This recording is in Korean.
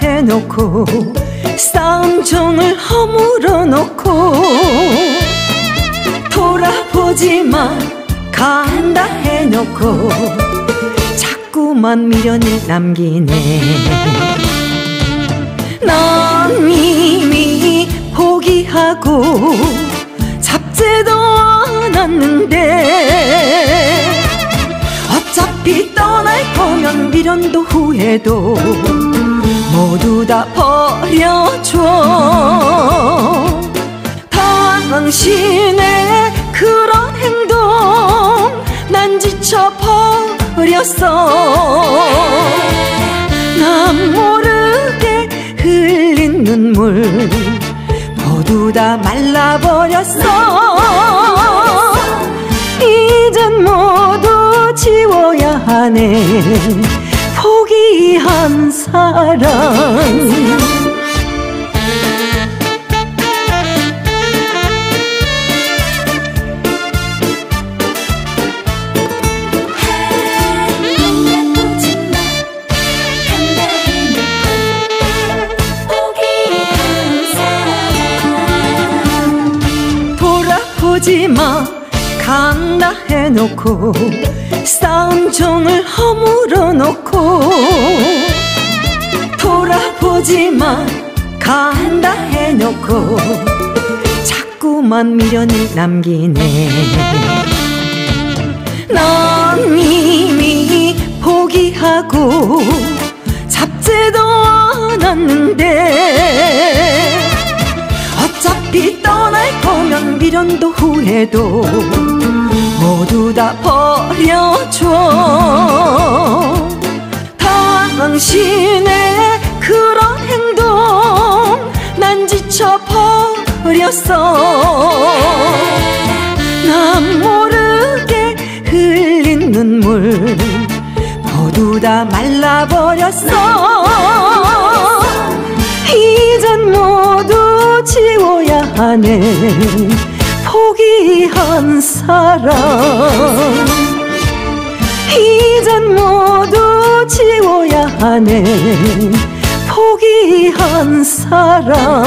해놓고 싸움 종을 허물어 놓고 돌아보지 마. 간다 해놓고 자꾸만 미련을 남기네. 넌 이미 포기하고 잡지도 않았는데 미련도 후회도 모두 다 버려줘. 당신의 그런 행동 난 지쳐버렸어. 난 모르게 흘린 눈물 모두 다 말라버렸어 포기한 사랑. 돌아보지 마 간다 해놓고 싸움 종을 허물어 놓고 돌아보지 마. 간다 해놓고 자꾸만 미련을 남기네. 넌 이미 포기하고 잡지도 않았는데 어차피 떠날 거면 미련도 후회도 모두 다 버려줘. 당신의 그런 행동 난 지쳐버렸어. 난 모르게 흘린 눈물 모두 다 말라버렸어 하네 포기한 사랑. 이젠 모두 지워야 하네. 포기한 사랑